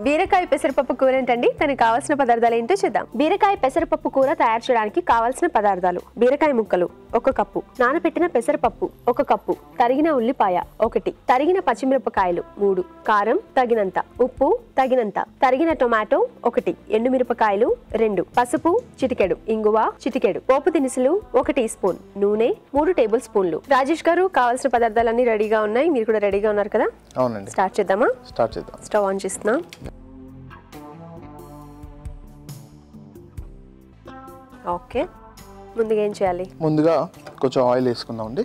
బీరకాయ పెసరపప్పు కూర ఏంటండి? దానికి కావాల్సిన పదార్థాలు ఏంటో చూద్దాం. బీరకాయ పెసరపప్పు కూర తయారు చేయడానికి కావాల్సిన పదార్థాలు. బీరకాయ ముక్కలు ఒక కప్పు. నానబెట్టిన పెసరపప్పు ఒక కప్పు. తరిగిన ఉల్లిపాయ ఒకటి. తరిగిన పచ్చిమిరపకాయలు మూడు. కారం తగినంత. ఉప్పు తగినంత. తరిగిన టొమాటో ఒకటి. ఎండుమిరపకాయలు రెండు. పసుపు చిటికెడు. ఇంగువ చిటికెడు. పోపు దినుసులు ఒక టీ స్పూన్. నూనె మూడు టేబుల్ స్పూన్లు. రాజేష్ గారు కావాల్సిన పదార్థాలన్నీ రెడీగా ఉన్నాయి. మీరు కూడా రెడీగా ఉన్నారు కదా? అవునండి. స్టార్ట్ చేద్దామా? స్టార్ట్ చేద్దాం. స్టవ్ ఆన్ చేస్తున్నా. ఓకే. ముందుగా ఏం చేయాలి? ముందుగా కొంచెం ఆయిల్ వేసుకుందామండి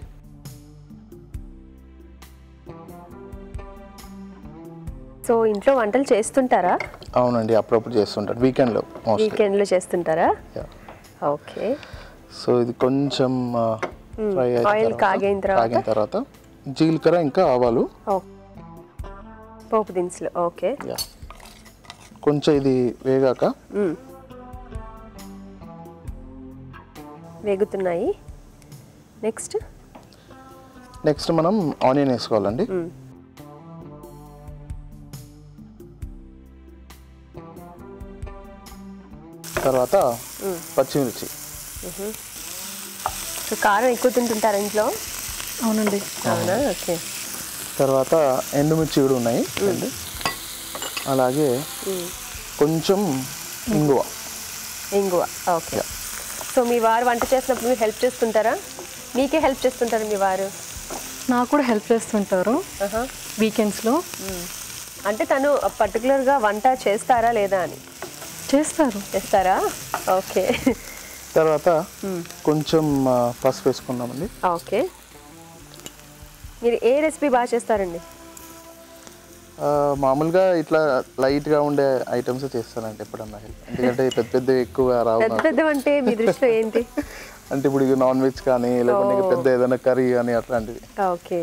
సో ఇంట్లో వంటలు చేస్తుంటారా? అవునండి అప్పుడప్పుడు చేస్తుంటారు. వీకెండ్లో వీకెండ్లో చేస్తుంటారా? ఓకే. సో ఇది కొంచెం ఫ్రై ఆయిల్ కాగిన తర్వాత? కాగిన తర్వాత జీలకర్ర ఇంకా ఆవాలు. పోపు దినుసులు. ఓకే. యా కొంచెం ఇది వేగాక వేగుతున్నాయి. నెక్స్ట్ నెక్స్ట్ మనం ఆనియన్ వేసుకోవాలండి. తర్వాత పచ్చిమిర్చి. సో కారం ఎక్కువ తింటుంటారా ఇంట్లో? అవునండి. అవునా? ఓకే. తర్వాత ఎండుమిర్చి కూడా ఉన్నాయి. రెండు. అలాగే కొంచెం ఇంగువ. ఇంగువ. ఓకే. సో మీ వారు వంట చేసినప్పుడు మీరు హెల్ప్ చేస్తుంటారా? మీకే హెల్ప్ చేస్తుంటారా మీ వారు? నాకు కూడా హెల్ప్ చేస్తుంటారు. ఆహా. వీకెండ్స్లో. అంటే తను పర్టికులర్గా వంట చేస్తారా లేదా అని? చేస్తారు. చేస్తారా? ఓకే. తర్వాత కొంచెం పసుపు వేసుకుందామండి. ఓకే. మీరు ఏ రెసిపీ బాగా చేస్తారండి? మామూలుగా ఇట్లా లైట్గా ఉండే ఐటమ్స్ చేస్తానండి ఎప్పుడన్నా. ఎందుకంటే పెద్ద పెద్ద ఎక్కువ రావు పెద్ద అంటే మీ దృష్టిలో ఏంటి? అంటే ఇప్పుడు నాన్ వెజ్ కానీ లేకుంటే పెద్ద ఏదైనా కర్రీ కానీ అట్లాంటివి. ఓకే.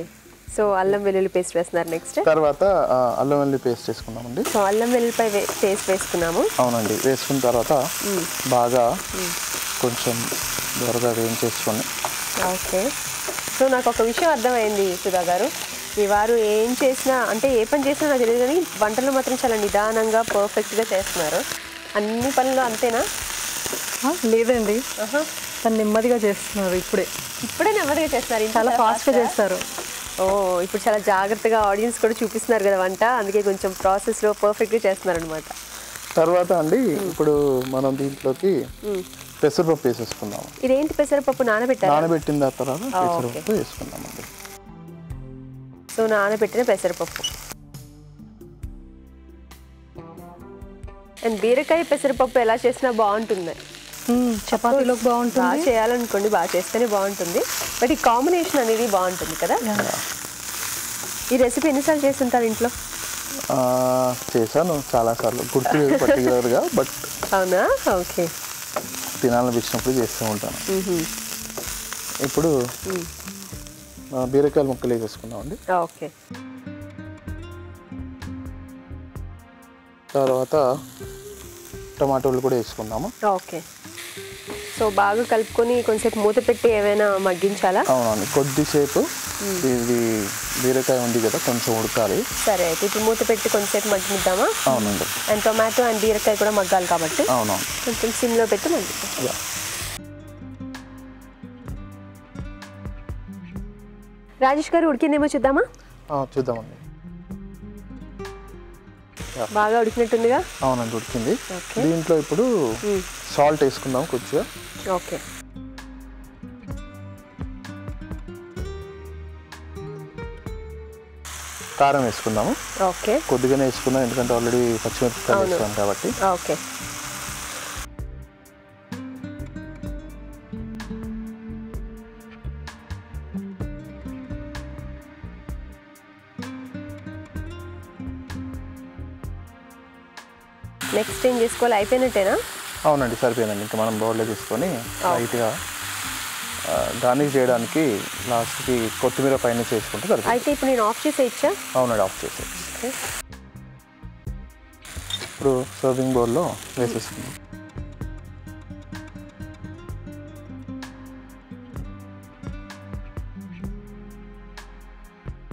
సో అల్లం వెల్లుల్లి పేస్ట్ వేస్తున్నారు నెక్స్ట్ తర్వాత అల్లం వెల్లుల్లి పేస్ట్ చేసుకున్నామండి సో అల్లం వెల్లుల్లిపై పేస్ట్ వేసుకున్నాము. అవునండి. వేసుకున్న తర్వాత బాగా కొంచెం దొరగా వేయించేసుకొని ఓకే. సో నాకు ఒక విషయం అర్థమైంది సుధా గారు. మీ వారు ఏం చేసినా అంటే ఏ పని చేసినా నాకు తెలియదు కానీ వంటలు మాత్రం చాలా నిదానంగా పర్ఫెక్ట్గా చేస్తున్నారు. అన్ని పనులు అంతేనా? ఆ, లేదండి. ఆహా. తను నెమ్మదిగా చేస్తున్నారు ఇప్పుడే. ఇప్పుడే నెమ్మదిగా చేస్తున్నారు చాలా ఫాస్ట్గా? చేస్తారు. ఓ ఇప్పుడు చాలా జాగ్రత్తగా ఆడియన్స్ కూడా చూపిస్తున్నారు కదా వంట అందుకే కొంచెం ప్రాసెస్లో పర్ఫెక్ట్గా చేస్తున్నారు అనమాట తర్వాత అండి ఇప్పుడు మనం దీంట్లోకి పెసరపప్పు వేసేసుకుందాము ఇదేంటి పెసరపప్పు నానబెట్టారా? నానబెట్టిన తర్వాత పెసరపప్పు వేసుకుందామండి. సో నానబెట్టిన పెసరపప్పు. అండ్ బీరకాయ పెసరపప్పు ఎలా చేసినా బాగుంటుంది. మ్మ్, చపాతీలోకి బాగుంటుంది. బాగా చేయాలనుకోండి బాగా చేస్తేనే బాగుంటుంది. బట్ ఈ కాంబినేషన్ అనేది బాగుంటుంది కదా? ఈ రెసిపీ ఎన్నిసార్లు చేస్తుంటారు ఇంట్లో? ఆ, చేశాను చాలాసార్లు. గుర్తు లేదు పర్టికులర్గా బట్ అవునా? ఓకే తినాలనిపించినప్పుడు చేస్తూ ఉంటాను. ఇప్పుడు బీరకాయల ముక్కలు వేసేసుకుందామండి. ఓకే. తర్వాత టమాటోలు కూడా వేసుకుందాము. ఓకే. సో బాగా కలుపుకొని కొంచెంసేపు మూత పెట్టి ఏమైనా మగ్గించాలా? అవునండి. కొద్దిసేపు ఇది బీరకాయ ఉంది కదా కొంచెం ఉడకాలి. సరే అయితే ఇప్పుడు మూత పెట్టి కొంచెంసేపు మగ్గిద్దామా? అవునండి. అండ్ టొమాటో అండ్ బీరకాయ కూడా మగ్గాలి కాబట్టి అవునవును కొంచెం సిమ్లో పెట్టి మగ్గిద్దాం. రాజేష్ గారు ఉడికిందేమో చూద్దామా? చూద్దామండి. బాగా ఉడికినట్టుందిగా? అవునండి ఉడికింది. దీంట్లో ఇప్పుడు సాల్ట్ వేసుకుందాం కొద్దిగా. ఓకే. కారం వేసుకుందాము. ఓకే. కొద్దిగానే వేసుకుందాం ఎందుకంటే ఆల్రెడీ పచ్చిమిరపకాయలు అవును. వేసాం కాబట్టి. ఓకే. నెక్స్ట్ ఏం చేసుకోవాలి? అయిపోయినట్టేనా? అవునండి సరిపోయిందండి. ఇంకా మనం బౌల్లో తీసుకొని లైట్గా గార్నిష్ చేయడానికి లాస్ట్కి కొత్తిమీర పైన చేసుకుంటే సరిపోతుంది. అయితే ఇప్పుడు నేను ఆఫ్ చేసే ఇచ్చా అవునండి ఆఫ్ చేసి ఓకే. ఇప్పుడు సర్వింగ్ బౌల్లో వేసేసుకుందాం.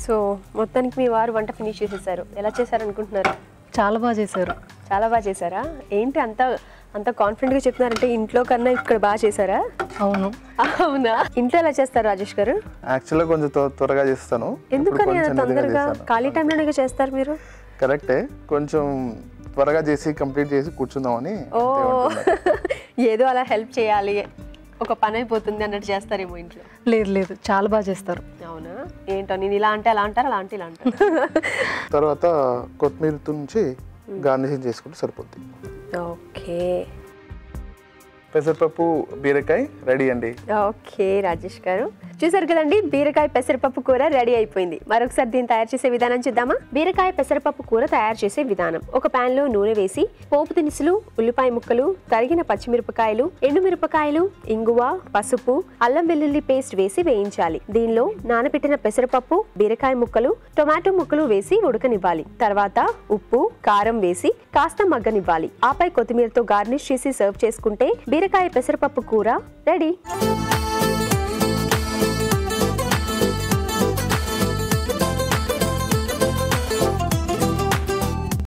సో మొత్తానికి మీ వారు వంట ఫినిష్ చేసేసారు. ఎలా చేశారు అనుకుంటున్నారు చాలా బాగా చేశారు. చాలా బాగా చేశారా? ఏంటి అంత అంత కాన్ఫిడెంట్గా చెప్తున్నారంటే ఇంట్లో కన్నా ఇక్కడ బాగా చేశారా? అవును. అవునా? ఇంట్లో ఎలా చేస్తారు రాజేష్ గారు? యాక్చువల్గా కొంచెం త్వ- త్వరగా చేస్తాను. ఎందుకని తొందరగా ఖాళీ టైంలోనే చేస్తారు మీరు? కరెక్టే కొంచెం త్వరగా చేసి కంప్లీట్ చేసి కూర్చుందామని ఓ. ఏదో అలా హెల్ప్ చేయాలి. ఒక పని అయిపోతుంది అన్నట్టు చేస్తారేమో ఇంట్లో. లేదు లేదు. చాలా బాగా చేస్తారు. అవునా? ఏంటో నేను ఇలా అంటే అలా అంటారు? అలా అంటే ఇలా అంటారు? తర్వాత కొత్తిమీర నుంచి గార్నిషింగ్ చేసుకుంటే సరిపోద్ది. ఓకే. పెసరపప్పు బీరకాయ రెడీ అండి. ఓకే రాజేష్ గారు. చూసారు కదండి బీరకాయ పెసరపప్పు కూర రెడీ అయిపోయింది. మరొకసారి దీన్ని తయారు చేసే విధానం చూద్దామా? బీరకాయ పెసరపప్పు కూర తయారు చేసే విధానం. ఒక పాన్లో నూనె వేసి పోపు దినుసులు ఉల్లిపాయ ముక్కలు తరిగిన పచ్చిమిరపకాయలు ఎండుమిరపకాయలు ఇంగువ పసుపు అల్లం వెల్లుల్లి పేస్ట్ వేసి వేయించాలి. దీనిలో నానబెట్టిన పెసరపప్పు బీరకాయ ముక్కలు టొమాటో ముక్కలు వేసి ఉడకనివ్వాలి. తర్వాత ఉప్పు కారం వేసి కాస్త మగ్గనివ్వాలి. ఆపై కొత్తిమీరతో గార్నిష్ చేసి సర్వ్ చేసుకుంటే బీరకాయ పెసరపప్పు కూర రెడీ